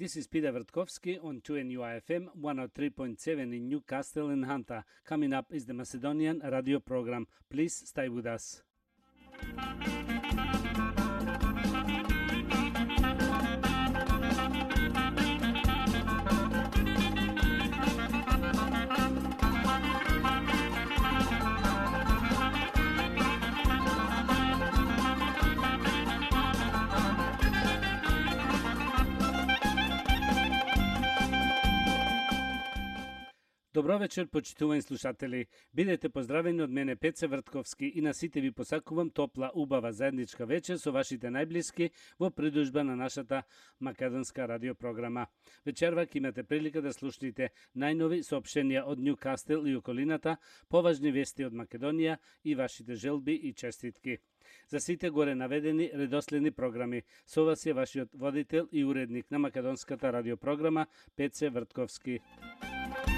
This is Peter Vertkovsky on 2NUIFM 103.7 in Newcastle and Hunter. Coming up is the Macedonian radio program. Please stay with us. Добро вечер, почитувани слушатели. Бидете поздравени од мене Пеце Вртковски и на сите ви посакувам топла, убава заедничка вечер со вашите најблиски во придужба на нашата македонска радиопрограма. Вечерва ќе имате прилика да слушнете најнови соопштенија од Ньюкастел и околината, поважни вести од Македонија и вашите желби и честитки. За сите горе наведени редоследни програми, со вас е вашиот водител и уредник на македонската радиопрограма Пеце Вртковски.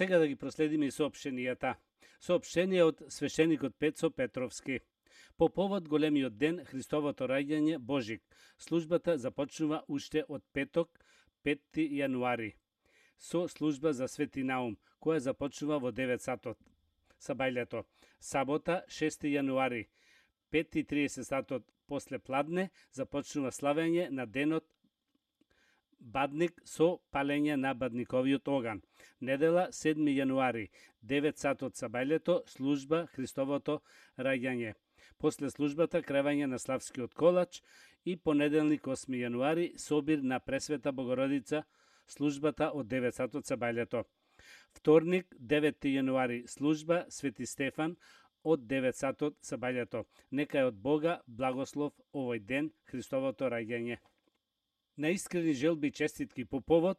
сега да ги проследиме и соопштенијата. Соопштение од свешеникот Пецо Петровски. По повод големиот ден Христовото раѓање Божик, службата започнува уште од петок, 5 јануари, со служба за Свети Наум, која започнува во 9 сатот. Сабајлето. Сабота, 6 јануари, 5.30 сатот после пладне, започнува славење на денот Бадник со палење на бадниковиот оган. Недела 7 јануари, 9 сатот сабајлето, служба Христовото раѓање. После службата кревање на Славскиот колач и понеделник 8 јануари собир на Пресвета Богородица, службата од 9 сатот сабајлето. Вторник 9 јануари служба Свети Стефан од 9 сатот сабајлето. Нека е од Бога благослов овој ден Христовото раѓање на искрени желби и честитки по повод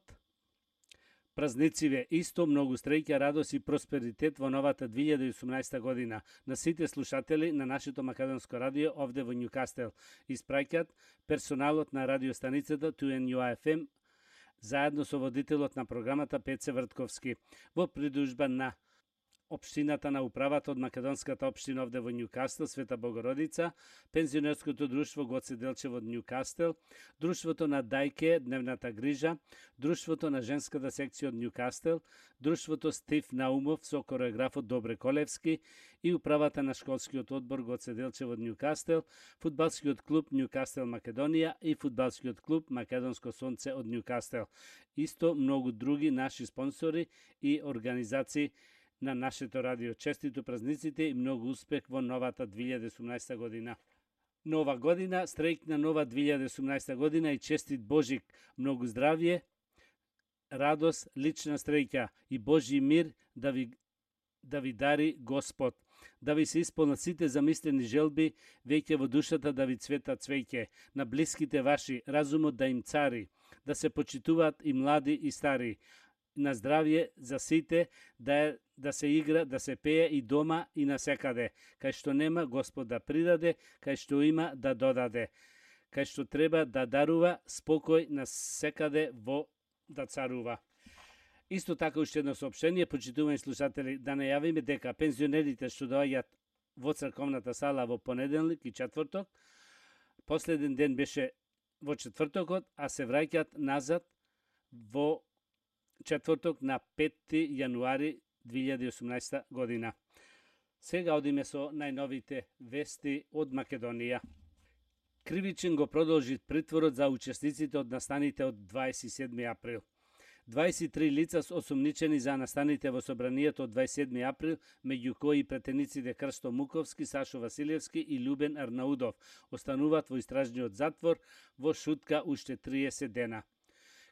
празнициве, исто многу стреќа, радост и просперитет во новата 2018 година на сите слушатели на нашето македонско радио овде во Ньюкастел. Испраќат персоналот на радиостаницата 2NUFM заедно со водителот на програмата Пеце Вртковски во придружба на Обштината на управата од Македонската општина овде во Ньюкастел, Света Богородица, Пензионерското друштво Гоце Делчев од Ньюкастел, Друштвото на Дајке, Дневната грижа, Друштвото на женската секција од Ньюкастел, Друштвото Стив Наумов со кореографот Добре Колевски и управата на школскиот одбор Гоце Делчев од Ньюкастел, фудбалскиот клуб Ньюкастел Македонија и фудбалскиот клуб Македонско сонце од Ньюкастел. Исто многу други наши спонсори и организации на нашето радио. Честито празниците и многу успех во новата 2018 година. Нова година, стрејк на нова 2018 година и честит Божик, многу здравје, радост, лична стреќа и Божи мир да ви да ви дари Господ, да ви се исполнат сите замислени желби, веќе во душата да ви цвета цвеќе, на блиските ваши, разумот да им цари, да се почитуваат и млади и стари, на здравје за сите, да, да се игра, да се пее и дома и на секаде. Кај што нема, Господ да придаде, кај што има, да додаде. Кај што треба да дарува спокој на секаде во да царува. Исто така уште едно сообщение, почитувани слушатели, да најавиме дека пензионерите што доаѓаат во црковната сала во понеделник и четврток, последен ден беше во четвртокот, а се враќаат назад во четврток на 5 јануари 2018 година. Сега одиме со најновите вести од Македонија. Кривичен го продолжи притворот за учесниците од настаните од 27 април. 23 лица се осумничени за настаните во собранието од 27 април, меѓу кои претениците Крсто Муковски, Сашо Василевски и Любен Арнаудов, остануваат во истражниот затвор во шутка уште 30 дена.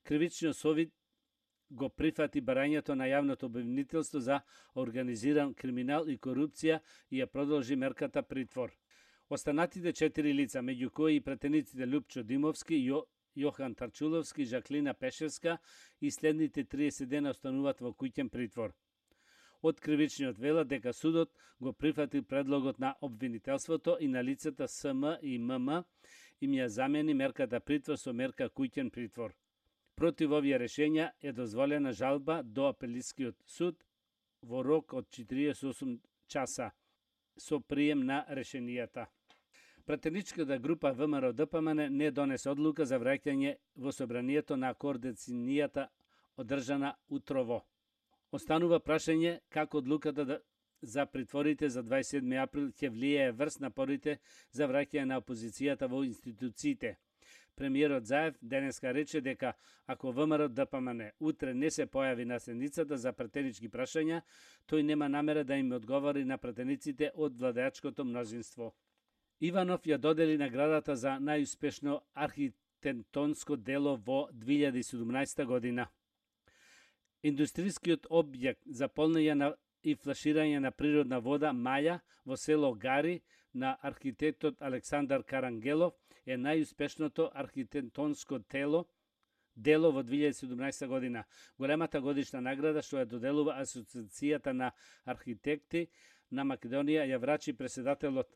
Кривичниот совет го прифати барањето на јавното обвинителство за организиран криминал и корупција и ја продолжи мерката притвор. Останатите четири лица, меѓу кои и претениците Лупчо Димовски, Јо, Јохан Тарчуловски, Жаклина Пешевска и следните 30 дена остануваат во куќен притвор. Од кривичниот вела дека судот го прифати предлогот на обвинителството и на лицата СМ и ММ им ја замени мерката притвор со мерка куќен притвор. Против овие решења е дозволена жалба до апелискиот суд во рок од 48 часа со прием на решенијата. Пратеничката група ВМРО ДПМН не донесе одлука за враќање во собранието на координацијата одржана утрово. Останува прашање како одлуката да за притворите за 27 април ќе влијае врз напорите за враќање на опозицијата во институциите – Премиерот Заев денеска рече дека ако ВМРО ДПМН утре не се појави на седницата за претенички прашања, тој нема намера да им одговори на претениците од владеачкото мнозинство. Иванов ја додели наградата за најуспешно архитектонско дело во 2017 година. Индустријскиот објект за полнење на и флаширање на природна вода Маја во село Гари на архитектот Александар Карангелов е најуспешното архитектонско тело дело во 2017 година. Големата годишна награда што ја доделува Асоциацијата на архитекти на Македонија ја врачи председателот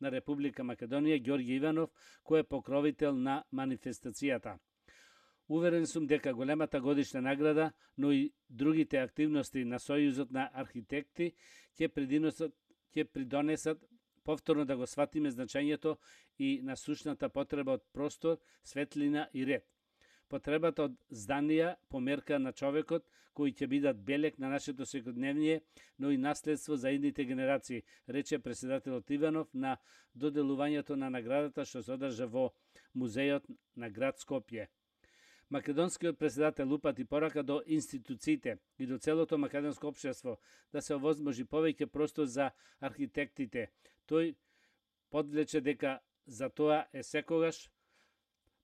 на Република Македонија Ѓорѓи Иванов, кој е покровител на манифестацијата. Уверен сум дека големата годишна награда, но и другите активности на Сојузот на архитекти ќе придонесат ќе придонесат повторно да го сватиме значењето и насушната потреба од простор, светлина и ред. Потребата од зданија померка на човекот, кои ќе бидат белек на нашето секојдневие, но и наследство за идните генерации, рече председателот Иванов на доделувањето на наградата што се одржа во музејот на град Скопје. Македонскиот председател упати порака до институциите и до целото македонско општество да се овозможи повеќе простор за архитектите. Тој подлече дека за тоа е секогаш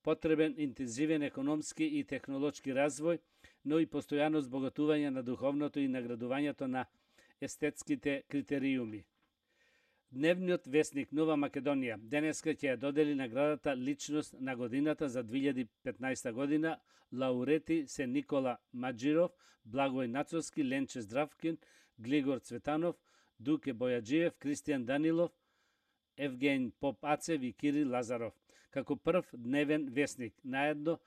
потребен интензивен економски и технолошки развој, но и постојано збогатување на духовното и наградувањето на естетските критериуми. Дневниот вестник Нова Македонија денеска ќе ја додели наградата Личност на годината за 2015 година. Лаурети се Никола Маджиров, Благој Нацовски, Ленче Здравкин, Глигор Цветанов, Дуке Бојаджиев, Кристијан Данилов, Евген Поп Ацев и Кири Лазаров. Како прв дневен вестник, наедно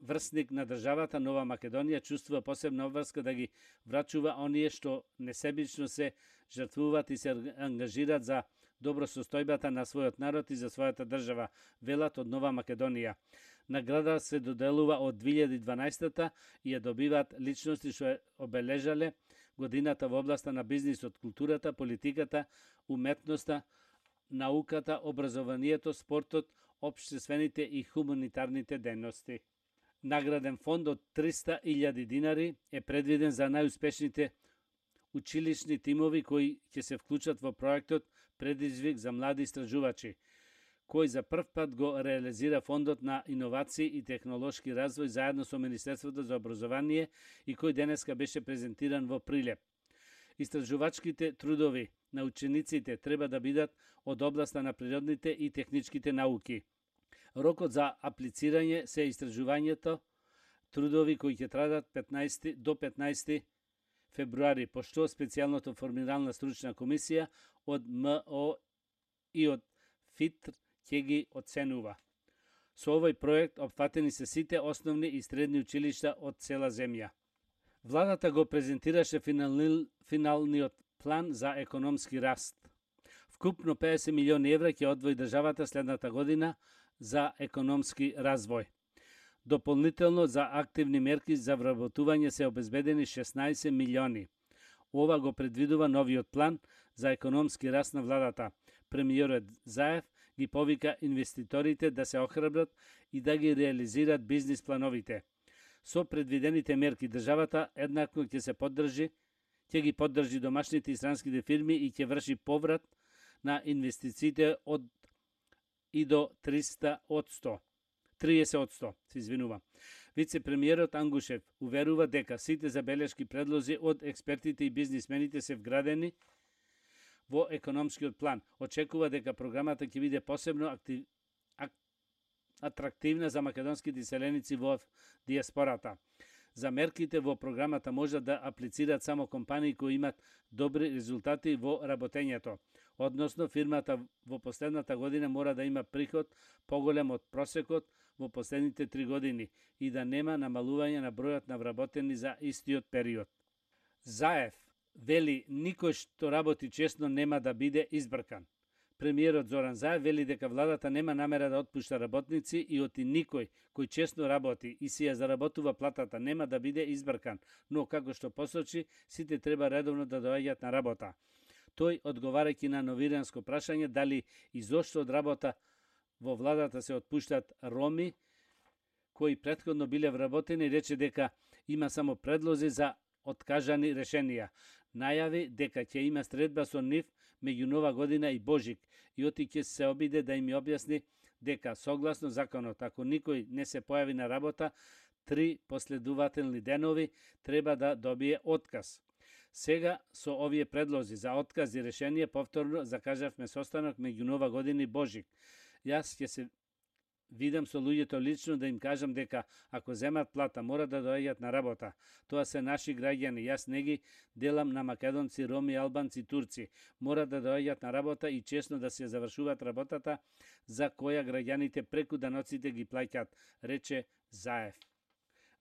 врсник на државата Нова Македонија чувствува посебна обврска да ги врачува оние што несебично се жртвуваат и се ангажираат за добро состојбата на својот народ и за својата држава, велат од Нова Македонија. Награда се доделува од 2012-та и ја добиваат личности што обележале годината во областа на бизнисот, културата, политиката, уметноста, науката, образованието, спортот, обштествените и хуманитарните дејности. Награден фонд од 300.000 динари е предвиден за најуспешните училишни тимови кои ќе се вклучат во проектот Предизвик за млади истражувачи, кој за прв пат го реализира Фондот на иновации и технолошки развој заедно со Министерството за образование и кој денеска беше презентиран во Прилеп. Истражувачките трудови на учениците треба да бидат од областа на природните и техничките науки. Рокот за аплицирање се истражувањето трудови кои ќе традат 15 до 15 февруари, пошто специјалното формирална стручна комисија од МО и од ФИТР ќе ги оценува. Со овој проект опфатени се сите основни и средни училишта од цела земја. Владата го презентираше финални, финалниот план за економски раст. Вкупно 50 милиони евра ќе одвои државата следната година за економски развој. Дополнително за активни мерки за вработување се обезбедени 16 милиони. Ова го предвидува новиот план за економски раст на владата. Премиерот Заев ги повика инвеститорите да се охрабрат и да ги реализираат бизнис плановите. Со предвидените мерки државата еднакво ќе се поддржи, ќе ги поддржи домашните и странските фирми и ќе врши поврат на инвестициите од и до 300 од 100. 30 од 100, се извинува. Вице-премиерот Ангушев уверува дека сите забелешки предлози од експертите и бизнисмените се вградени во економскиот план. Очекува дека програмата ќе биде посебно актив, ак, атрактивна за македонските селеници во диаспората. За мерките во програмата можат да аплицираат само компании кои имат добри резултати во работењето. Односно, фирмата во последната година мора да има приход поголем од просекот во последните три години и да нема намалување на бројот на вработени за истиот период. Заев вели никој што работи честно нема да биде избркан. Премиерот Зоран Заев вели дека владата нема намера да отпушта работници и оти никој кој честно работи и си ја заработува платата нема да биде избркан, но како што посочи, сите треба редовно да доаѓаат на работа. Тој, одговарајќи на новиранско прашање дали и зошто од работа во владата се отпуштат роми кои предходно биле вработени, рече дека има само предлози за откажани решенија. Најави дека ќе има средба со нив меѓу Нова година и Божик и оти ќе се обиде да им објасни дека согласно законот, ако никој не се појави на работа, три последувателни денови треба да добие отказ. Сега со овие предлози за отказ и решение повторно закажавме состанок меѓу Нова година и Божик. Јас ќе се видам со луѓето лично да им кажам дека ако земат плата мора да доаѓат на работа. Тоа се наши граѓани, јас не ги делам на македонци, роми, албанци, турци. Мора да доаѓат на работа и честно да се завршуваат работата за која граѓаните преку даноците ги плаќат, рече Заев.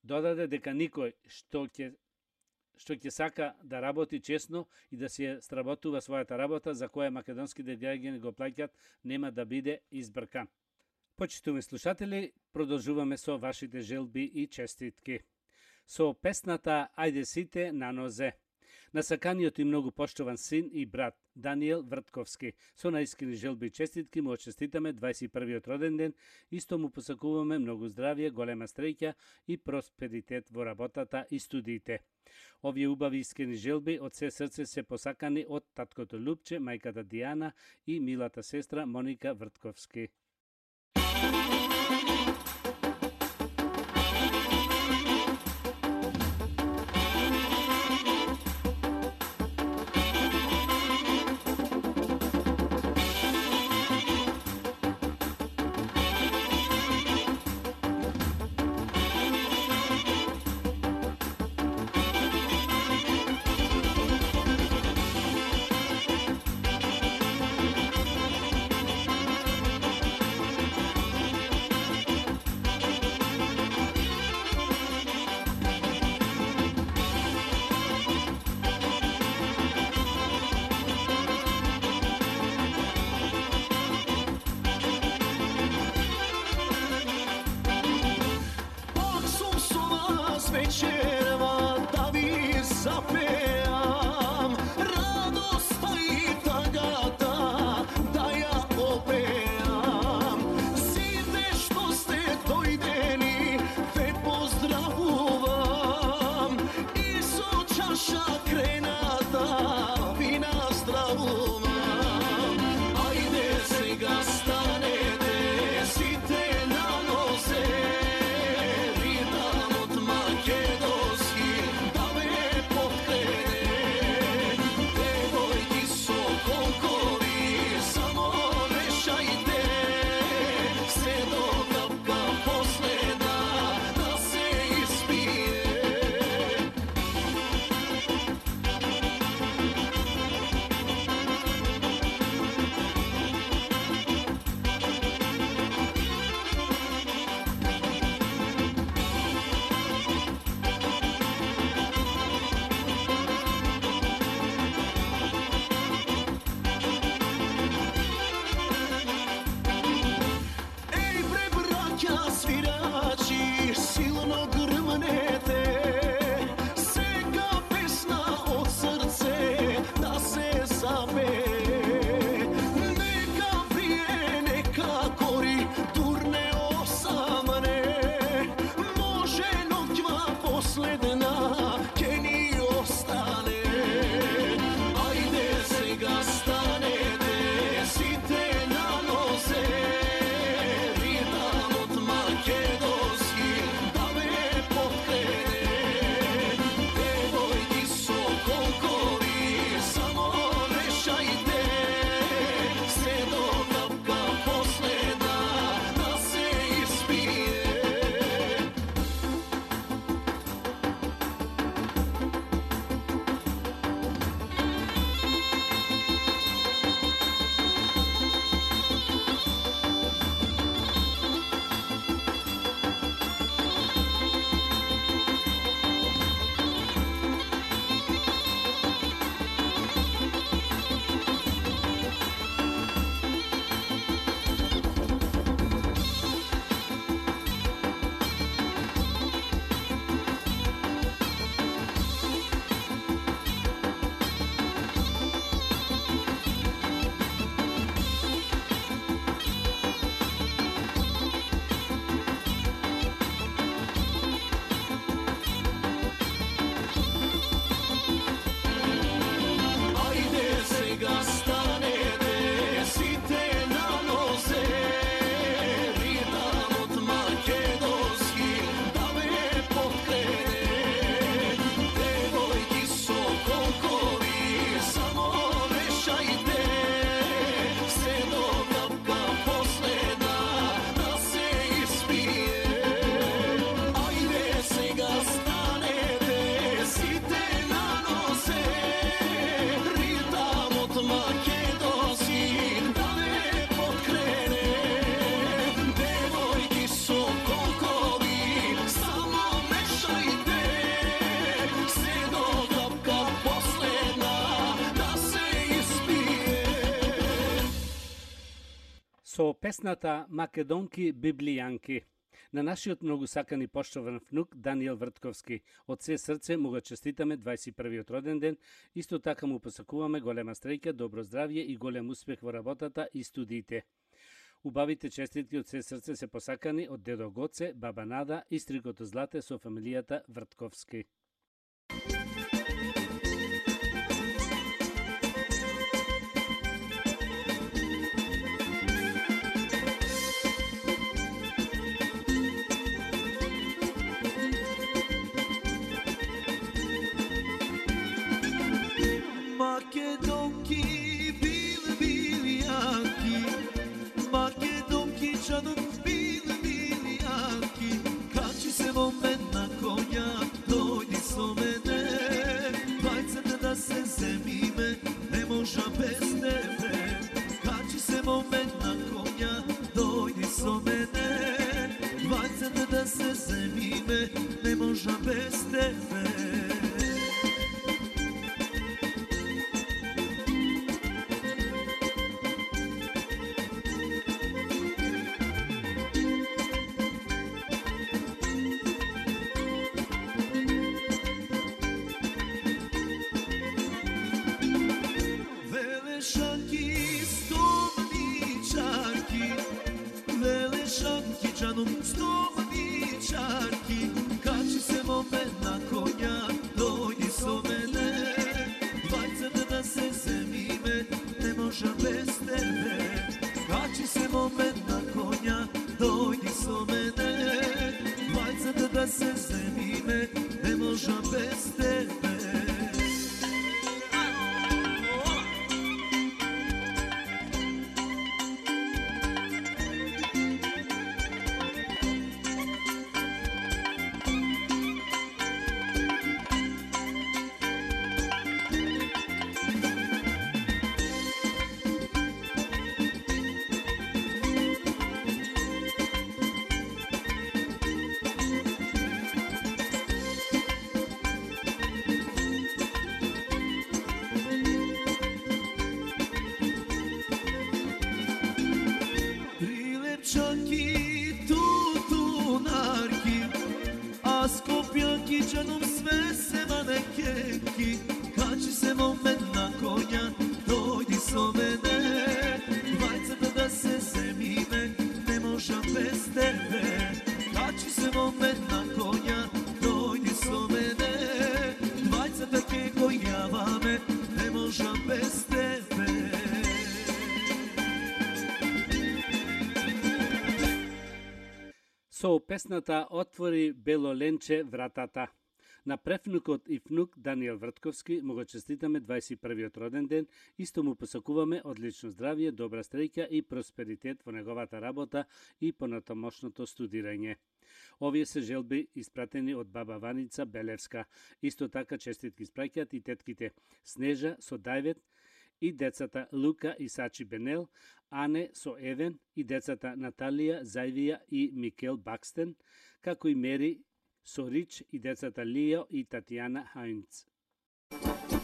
Додаде дека никој што ќе што ќе сака да работи честно и да се сработува својата работа за која македонските граѓани го плаќат, нема да биде избркан. Почитувани слушатели, продолжуваме со вашите желби и честитки. Со песната Ајде сите на нозе. Насаканиот и многу поштован син и брат Даниел Вртковски. Со наискрени желби и честитки му очеститаме 21-иот роден ден, исто му посакуваме многу здравје, голема стреќа и просперитет во работата и студиите. Овие убави искрени желби од се срце се посакани од таткото Лупче, мајката Диана и милата сестра Моника Вртковски. Со песната Македонки Библијанки. На нашиот многу сакан и поштован внук Даниел Вртковски. Од се срце му го честитаме 21-виот роден ден, исто така му посакуваме голема стреќа, добро здравје и голем успех во работата и студиите. Убавите честитки од се срце се посакани од дедо Гоце, баба Нада и стрикото Злате со фамилијата Вртковски. se zemime, ne možem bez tebe. so mene Majcete da se zemime Ne moža bez Со песната Отвори бело ленче вратата. На префнукот и внук Даниел Вртковски му го честитаме 21-виот роден ден, исто му посакуваме одлично здравје, добра стреќа и просперитет во неговата работа и понатомошното студирање. Овие се желби испратени од баба Ваница Белевска. Исто така честитки спраќаат и тетките Снежа со Дајвет, и децата Лука и Сачи Бенел, Ане со Евен и децата Наталија, Зајвија и Микел Бакстен, како и Мери со Рич и децата Лио и Татјана Хајнц.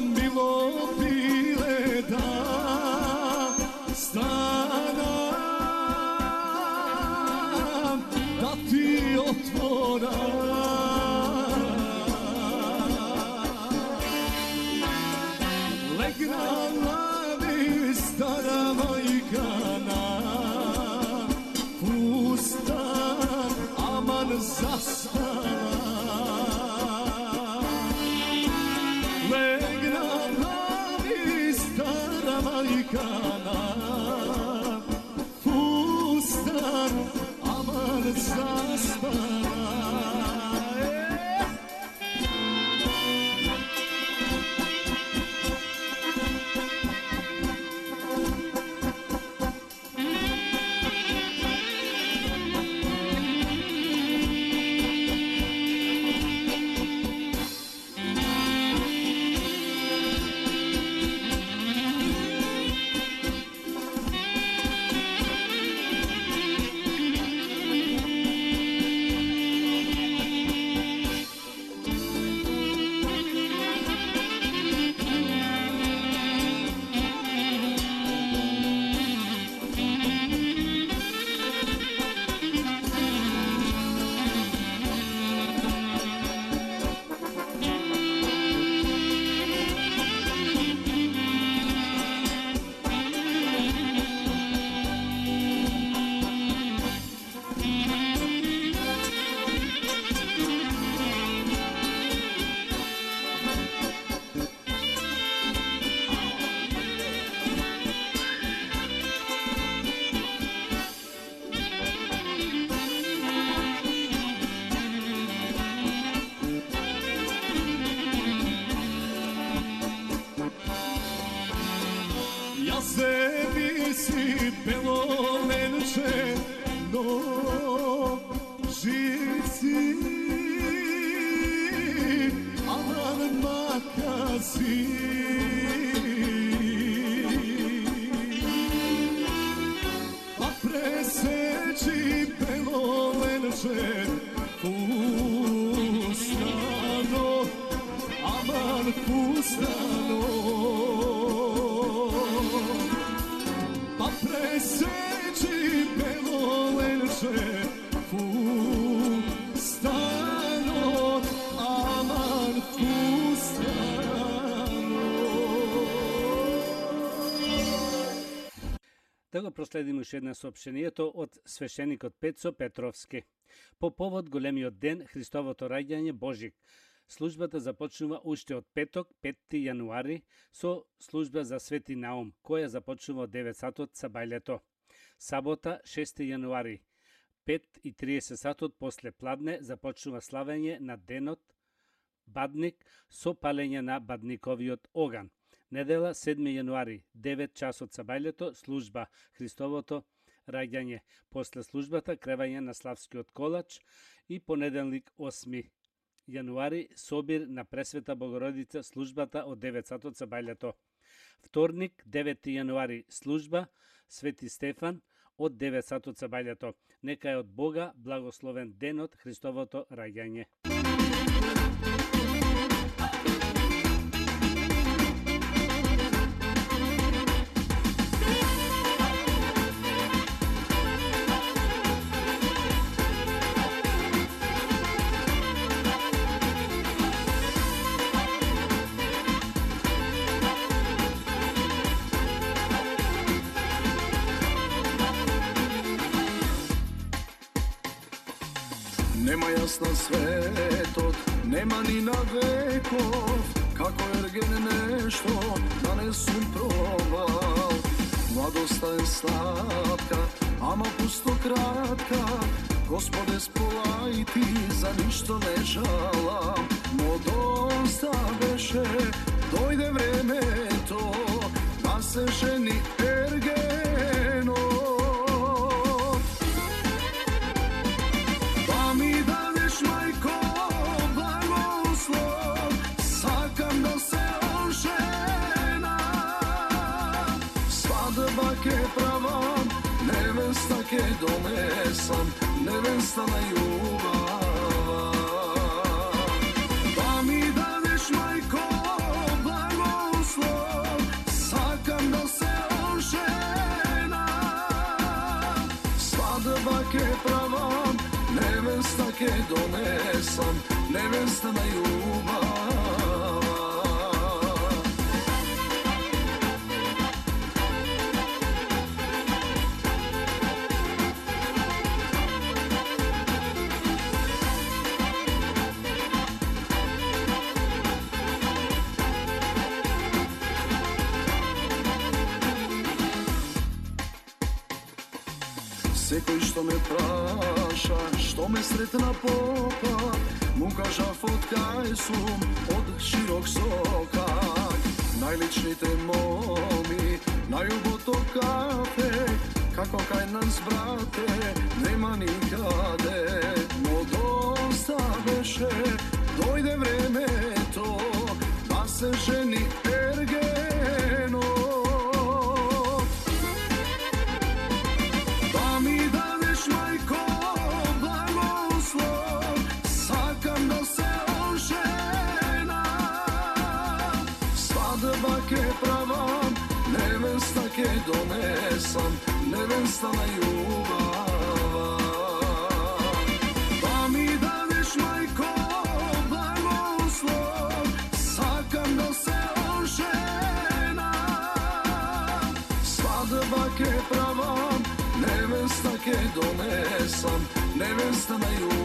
Milo проследиме уште една сообщението од свешеникот Пецо Петровски. По повод големиот ден Христовото раѓање Божик, службата започнува уште од петок, 5 јануари, со служба за Свети Наум, која започнува од 9 сатот сабајлето. Сабота, 6 јануари, 5 и 30 сатот после пладне започнува славење на денот Бадник со палење на бадниковиот оган. Недела 7 јануари, 9 часот сабајлето, служба Христовото раѓање. После службата кревање на Славскиот колач и понеделник 8 јануари собир на Пресвета Богородица службата од 9 сатот сабајлето. Вторник 9 јануари служба Свети Стефан од 9 сатот сабајлето. Нека е од Бога благословен денот Христовото раѓање. svetot Nema ni na vekov. Kako ergen nešto ne um probal? Mladosta je slatka, ama pusto kratka. Gospode spolaj ti, za ništo ne žalam No dosta veše, dojde vreme to. Da se ženi domesam, nevenstana ljubava. Pa da mi dadeš, majko, blagoslov, sakam da se ožena. Svadba ke pravam, nevensta ke donesam, nevenstana ljubava. prašan Što me sretna popa? Mukaža fotka je sum Od širok soka. Najlični te momi Najuboto kafe. Kako kaj nas brate Nema nikade. No dosta veše Dojde vreme to Da se ženi donesam, ne sana ljubava. Pa mi dadeš majko, blagoslov, sakam da se ožena. Svadba ke pravam, nevesta ke donesam, stana na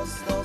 los.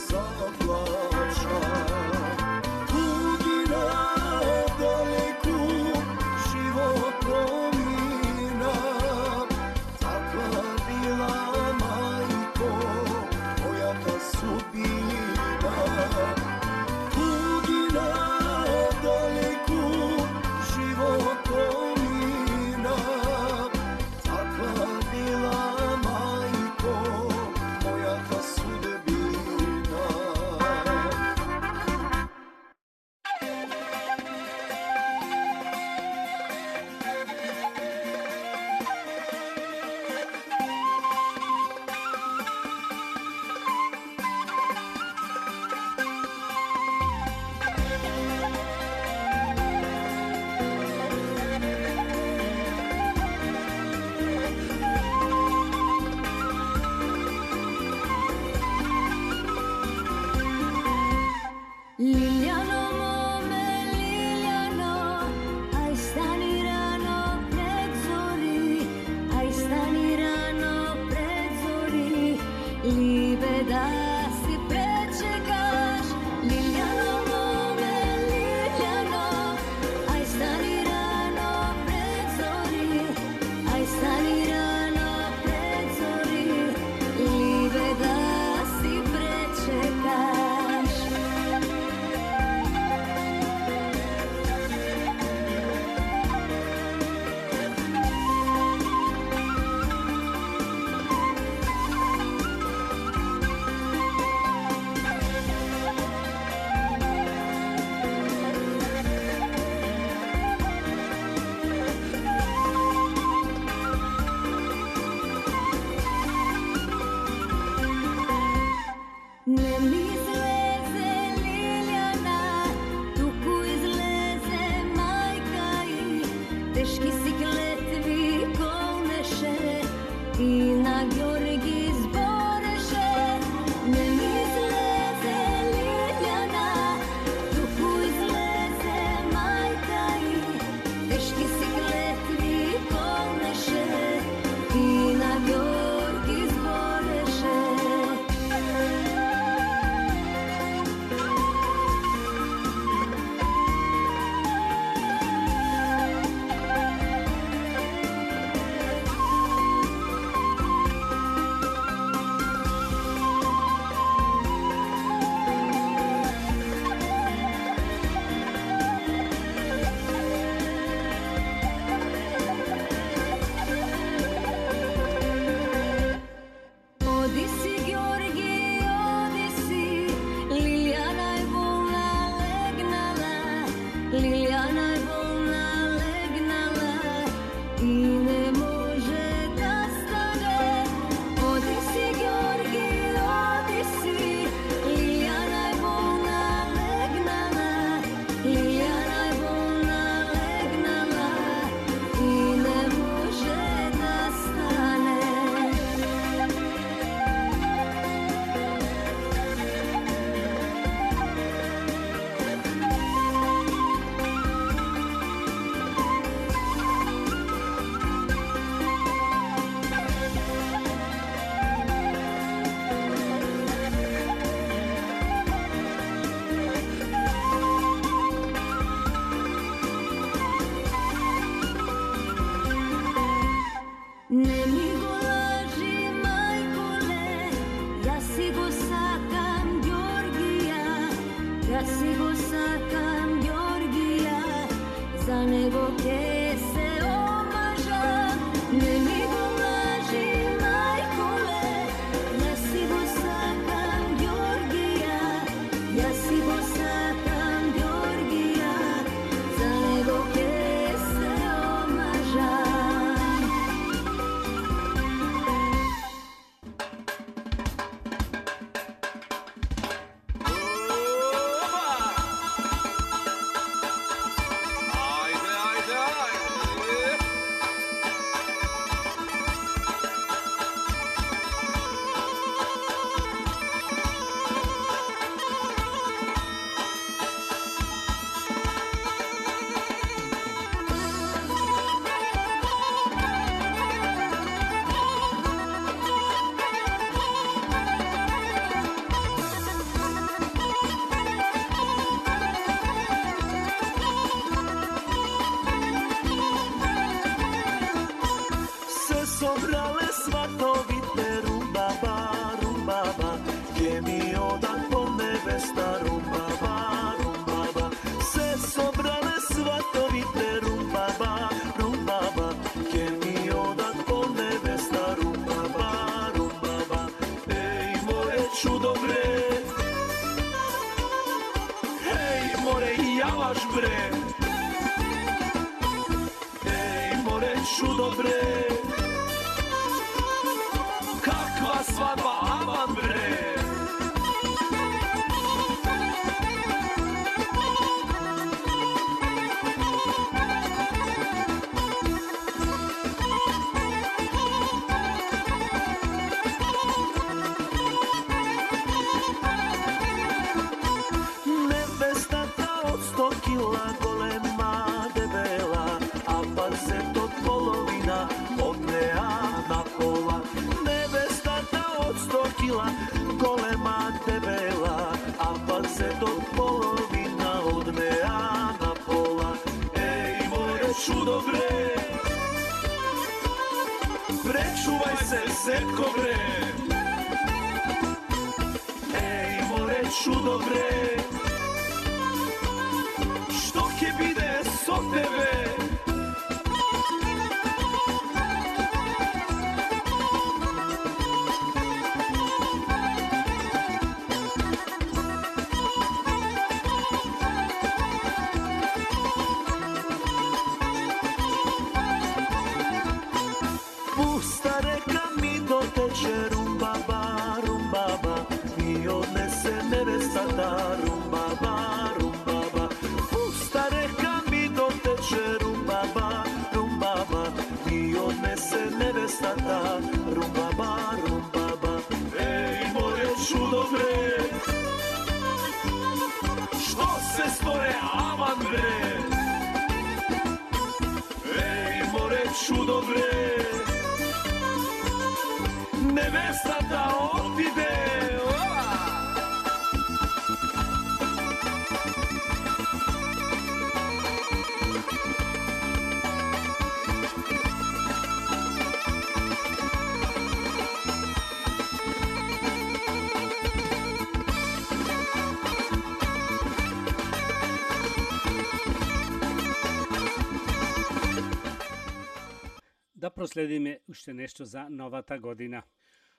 Да проследиме уште нешто за новата година.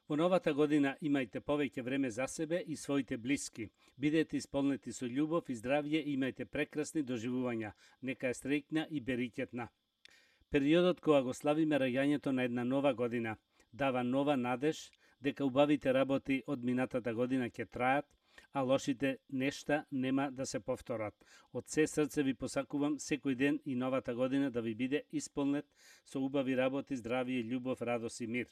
Во новата година имајте повеќе време за себе и своите блиски. Бидете исполнети со љубов и здравје и имајте прекрасни доживувања. Нека е стрекна и берикетна. Периодот кога го славиме раѓањето на една нова година дава нова надеж дека убавите работи од минатата година ќе траат, а лошите нешта нема да се повторат. Од се срце ви посакувам секој ден и новата година да ви биде исполнет со убави работи, здравје, љубов, радост и мир.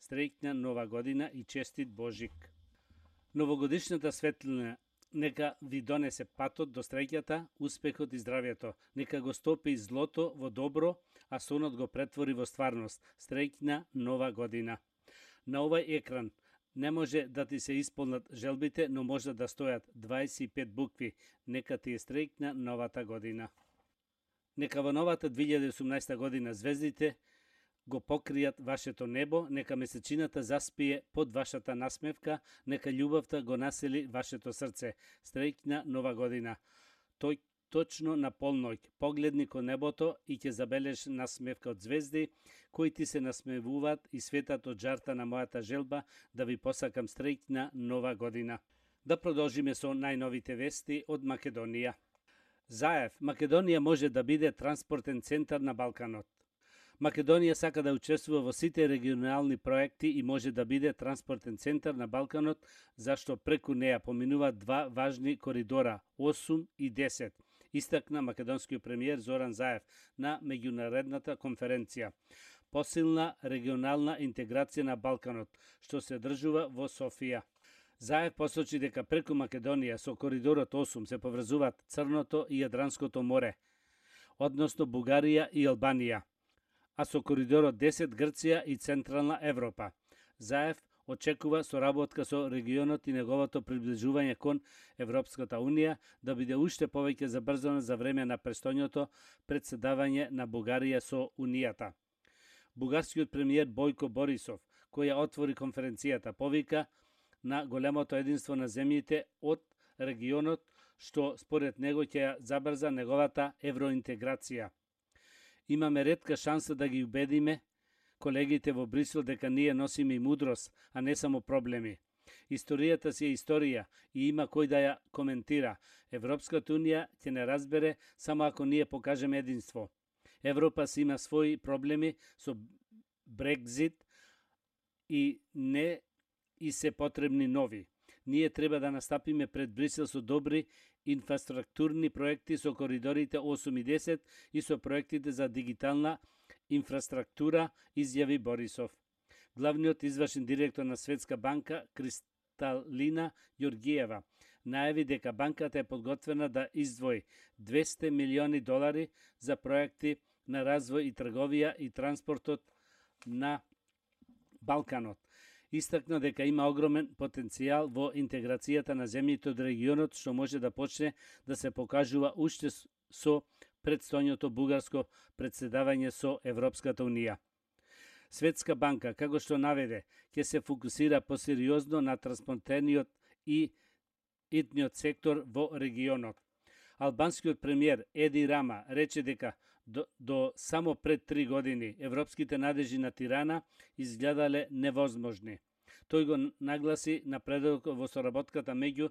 Среќна нова година и честит Божик. Новогодишната светлина нека ви донесе патот до среќата, успехот и здравјето. Нека го стопи злото во добро, а сонот го претвори во стварност. Среќна нова година. На овој екран не може да ти се исполнат желбите, но може да стојат 25 букви. Нека ти е среќна новата година. Нека во новата 2018 година звездите го покријат вашето небо, нека месечината заспие под вашата насмевка, нека љубовта го насели вашето срце. Среќна нова година. Тој точно на полноќ, погледни кон небото и ќе забелеш насмевка од звезди, кои ти се насмевуваат и светат од жарта на мојата желба да ви посакам среќна нова година. Да продолжиме со најновите вести од Македонија. Заев, Македонија може да биде транспортен центар на Балканот. Македонија сака да учествува во сите регионални проекти и може да биде транспортен центар на Балканот, зашто преку неа поминуваат два важни коридора, 8 и 10, истакна македонскиот премиер Зоран Заев на меѓунаредната конференција. Посилна регионална интеграција на Балканот, што се држува во Софија. Заев посочи дека преку Македонија со коридорот 8 се поврзуваат Црното и Јадранското море, односно Бугарија и Албанија, а со коридорот 10 Грција и Централна Европа. Заев очекува соработка со регионот и неговото приближување кон Европската Унија да биде уште повеќе забрзано за време на престојното председавање на Бугарија со Унијата. Бугарскиот премиер Бојко Борисов, кој ја отвори конференцијата, повика на големото единство на земјите од регионот што според него ќе ја забрза неговата евроинтеграција. Имаме ретка шанса да ги убедиме колегите во Брисел дека ние носиме и мудрост, а не само проблеми. Историјата си е историја и има кој да ја коментира. Европската унија ќе не разбере само ако ние покажеме единство. Европа си има своји проблеми со Брекзит и не и се потребни нови. Ние треба да настапиме пред Брисел со добри инфраструктурни проекти со коридорите 8 и 10 и со проектите за дигитална инфраструктура, изјави Борисов. Главниот извршен директор на Светска банка, Кристалина Јоргиева, најави дека банката е подготвена да издвои 200 милиони долари за проекти на развој и трговија и транспортот на Балканот. Истакна дека има огромен потенцијал во интеграцијата на земјите од регионот што може да почне да се покажува уште со предстојното бугарско председавање со Европската Унија. Светска банка, како што наведе, ќе се фокусира посериозно на транспортениот и итниот сектор во регионот. Албанскиот премиер Еди Рама рече дека до, до само пред три години европските надежи на Тирана изгледале невозможни. Тој го нагласи напредок во соработката меѓу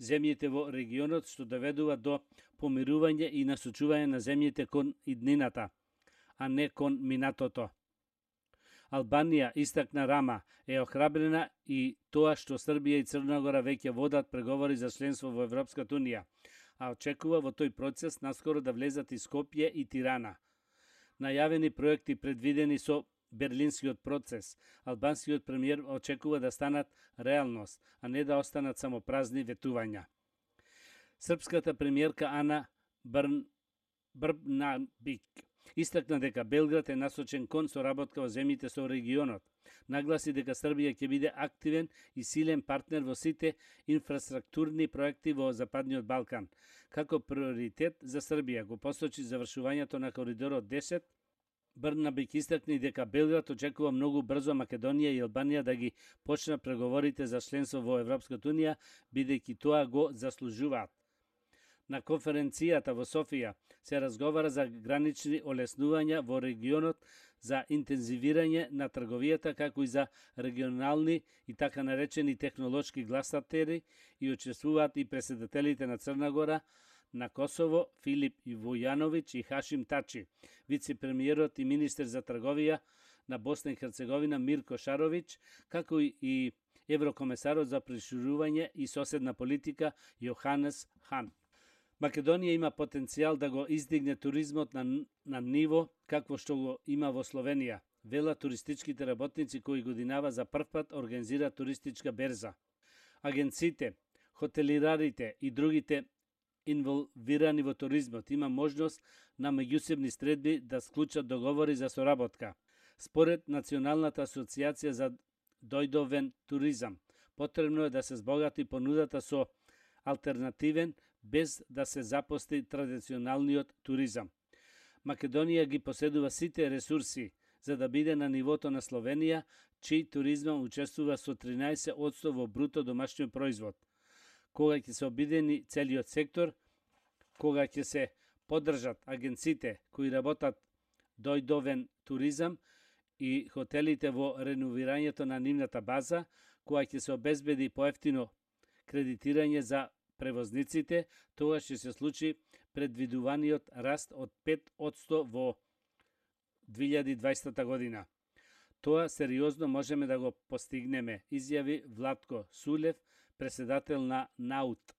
земјите во регионот што доведува до помирување и насочување на земјите кон иднината, а не кон минатото. Албанија, истакна Рама, е охрабрена и тоа што Србија и Црногора веќе водат преговори за членство во Европската Унија, а очекува во тој процес наскоро да влезат и Скопје и Тирана. Најавени проекти предвидени со Берлинскиот процес, албанскиот премиер очекува да станат реалност, а не да останат само празни ветувања. Српската премиерка Ана Брн... Брбнабик Истакна дека Белград е насочен кон соработка во земјите со регионот. Нагласи дека Србија ќе биде активен и силен партнер во сите инфраструктурни проекти во Западниот Балкан. Како приоритет за Србија го посочи завршувањето на коридорот 10, Брнабик истакни дека Белград очекува многу брзо Македонија и Албанија да ги почнат преговорите за членство во Европската Унија, бидејќи тоа го заслужуваат. На конференцијата во Софија се разговара за гранични олеснувања во регионот за интензивирање на трговијата како и за регионални и така наречени технолошки гласатери и учествуваат и преседателите на Црна Гора, на Косово Филип Вујановиќ и Хашим Тачи, вице-премиерот и министер за трговија на Босна и Херцеговина Мирко Шаровиќ, како и еврокомесарот за приширување и соседна политика Јоханес Хан. Македонија има потенцијал да го издигне туризмот на, на ниво какво што го има во Словенија. Вела туристичките работници кои годинава за прв пат организира туристичка берза. Агенците, хотелирарите и другите инволвирани во туризмот има можност на меѓусебни средби да склучат договори за соработка. Според Националната асоциација за дојдовен туризам, потребно е да се збогати понудата со алтернативен без да се запости традиционалниот туризам. Македонија ги поседува сите ресурси за да биде на нивото на Словенија, чиј туризмам учествува со 13% во бруто домашниот производ. Кога ќе се обидени целиот сектор, кога ќе се поддржат агенците кои работат дојдовен туризам и хотелите во реновирањето на нивната база, кога ќе се обезбеди поевтино кредитирање за превозниците, тоа ќе се случи предвидуваниот раст од 5% во 2020 година. Тоа сериозно можеме да го постигнеме, изјави Владко Сулев, Председател на НАУТ.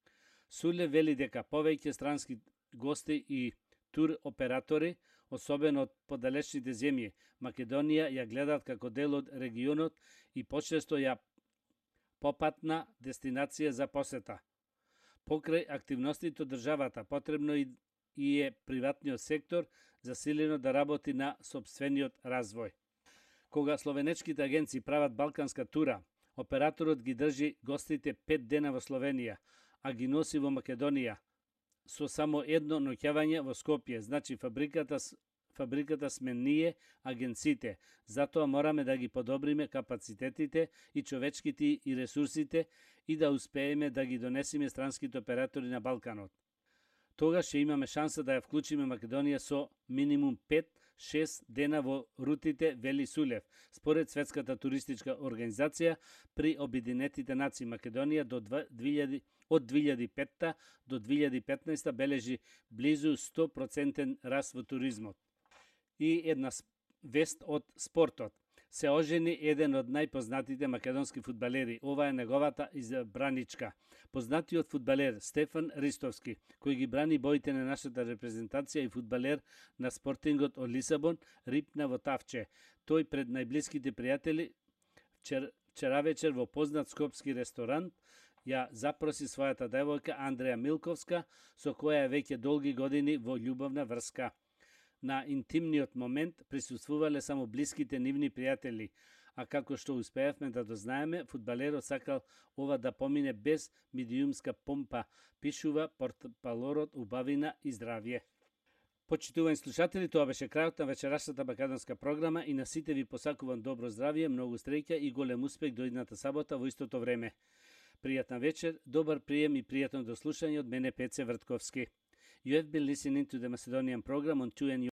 Суле вели дека повеќе странски гости и тур оператори, особено од подалечните земји, Македонија ја гледаат како дел од регионот и почесто ја попатна дестинација за посета. Покрај активностите од државата, потребно и, и е приватниот сектор засилено да работи на собствениот развој. Кога словенечките агенции прават балканска тура, операторот ги држи гостите пет дена во Словенија, а ги носи во Македонија, со само едно ноќавање во Скопје, значи фабриката фабриката сме ние, агенците. Затоа мораме да ги подобриме капацитетите и човечките и ресурсите и да успееме да ги донесиме странските оператори на Балканот. Тогаш ќе имаме шанса да ја вклучиме Македонија со минимум 6 дена во рутите Вели Сулев, според Светската туристичка организација при Обединетите нации Македонија до 2000 од 2005 до 2015 бележи близу 100% раст во туризмот. И една вест од спортот. Се ожени еден од најпознатите македонски фудбалери. Ова е неговата избраничка. Познатиот фудбалер Стефан Ристовски, кој ги брани боите на нашата репрезентација и фудбалер на спортингот од Лисабон, рипна во Тавче. Тој пред најблиските пријатели вчер, вчера вечер во познат скопски ресторан, ја запроси својата девојка Андреја Милковска, со која е веќе долги години во љубовна врска. На интимниот момент присуствувале само блиските нивни пријатели, а како што успеавме да дознаеме, фудбалерот сакал ова да помине без медиумска помпа, пишува портпалорот убавина и здравје. Почитувани слушатели, тоа беше крајот на вечерашната македонска програма и на сите ви посакувам добро здравје, многу среќа и голем успех до идната сабота во истото време. Пријатна вечер, добар прием и пријатно дослушање од мене Пеце Вртковски. You have been listening to the Macedonian program on 2NU